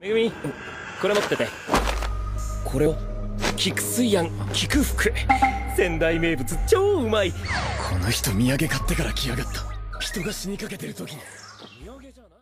めぐみこれ持ってて。これを？菊水庵菊福仙台名物超うまい。この人土産買ってから来やがった。人が死にかけてる時に。土産じゃない